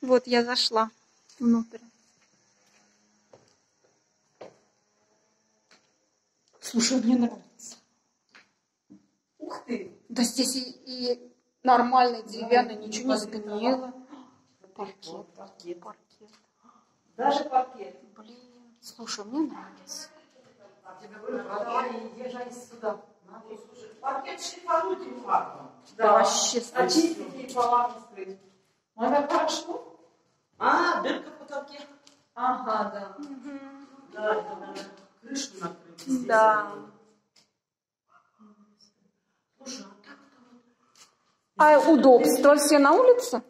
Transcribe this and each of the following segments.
Вот я зашла внутрь. Слушай, мне нравится. Ух ты! Да здесь и, и нормальный деревянный, ничего не сгнило. Паркет, Паркет. паркет. Даже паркет. Блин, слушай, мне нравится. Я говорю, давай езжай сюда. Надо, слушай, Паркет шлифануть и фактом. Да, вообще Очистить и палатку скрыть. Ну, это хорошо. А, дырка в потолке. Ага, да. Да, это надо крышу накрыть. здесь. Да. Слушай, а так-то вот... А удобства все на улице?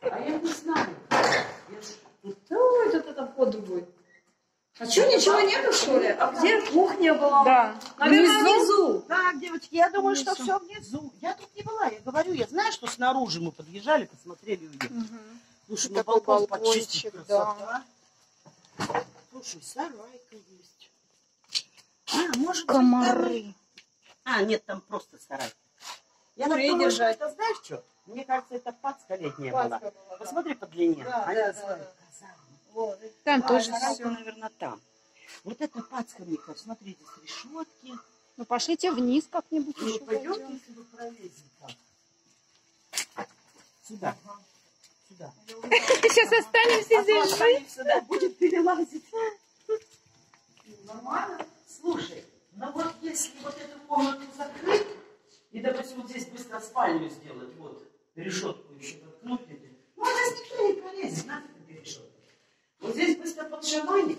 А я не знаю. Я. Ой, тут это вход другой. А что, ничего нету, что ли? А где кухня была? Да. Наверное, Внизу? внизу. Так, девочки, я думаю, что Внизу. все внизу. Я тут не была, я говорю, я знаю, что снаружи мы подъезжали, посмотрели ее. Слушай, ну балкон почистить да. Слушай, сарайка есть. А, может быть, Комары. там- А, нет, там просто сарай. Я Курей так думаю, что держать. это знаешь что? Мне кажется, это пацка летняя Пацка была. была, да. Посмотри по длине. Да, Они да, да, казармы. Вот. Там А, тоже все. наверное, там. Вот это пацка, мне кажется. Смотри, здесь решетки. Ну пошлите вниз как-нибудь Ну, пойдемте, пойдем. если вы пролезем так. Сюда. Сюда. Сейчас останемся здесь жить. Останемся, да, будет перелазить. Нормально? Слушай, ну вот если вот эту комнату закрыть, и, допустим, вот здесь быстро спальню сделать, вот, решетку еще воткнуть, эти, ну, а здесь никто не пролезет, нафиг эти решетки. Вот подшаманить,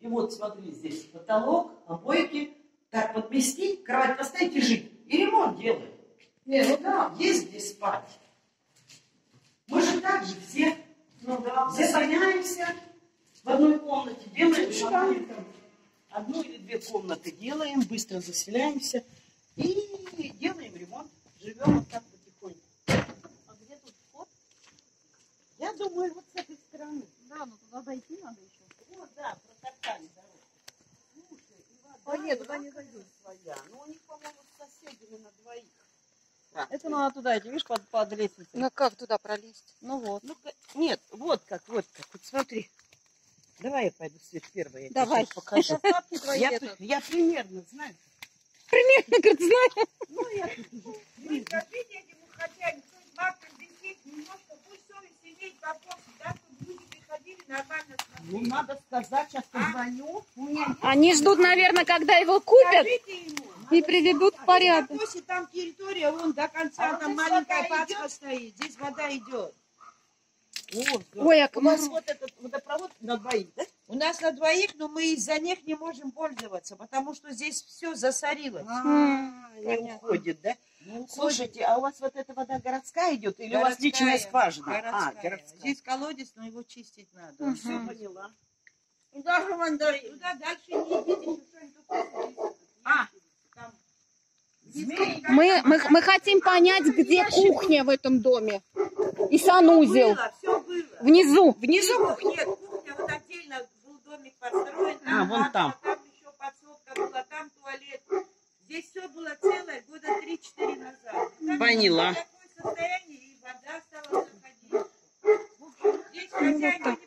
и вот, смотри, здесь потолок, обойки, так подместить, кровать поставить и жить. И ремонт делать. Не, ну да, есть где спать. Мы же так же все, ну да, все гоняемся в одной комнате, делаем шкаф. Одну или две комнаты делаем, быстро заселяемся и делаем ремонт. Живем вот так потихоньку. А где тут вход? Я думаю, вот с этой стороны. Да, но туда дойти надо еще. Вот, да, протоптали дорогу. Слушай, и вода, Ой, нет, и туда не зайдешь. своя. Ну, у них, по-моему, с соседями на двоих. Это надо туда идти, видишь, под, под лестницей. Ну как туда пролезть? Ну вот. Ну-ка, нет, вот как, вот как. Вот смотри. Давай я пойду свет первая. я Давай. покажу. Я, я примерно знаю. Примерно, говорит, знаю. Ну, я тут уже. Скажите этому хозяину, пусть бабка здесь немножко, Ну, надо сказать, сейчас позвоню. Они ждут, наверное, когда его купят и приведут в порядок. Там территория, вон до конца, А там маленькая пачка стоит, здесь вода идет. Вот, Ой, а у нас вот этот водопровод на двоих, да? У нас на двоих, но мы из-за них не можем пользоваться, потому что здесь все засорилось. А, не понятно. уходит, да? Ну, уходит. Слушайте, а у вас вот эта вода городская идет или у вас Городская, личная скважина? А, городская. городская. Здесь колодец, но его чистить надо. Мгм. Все поняла. Туда же мандарин. Туда дальше не идите, А. там. Мы, мы, мы хотим понять, где кухня в этом доме. И санузел. Было, было. Внизу, внизу? Кухня, нет, кухня, вот отдельно был домик построен. А, вон там. Там еще подсобка была, там туалет. Здесь все было целое года 3-4 назад. Там Поняла. Такое состояние, и вода стала заходить. В общем, здесь ну, хозяин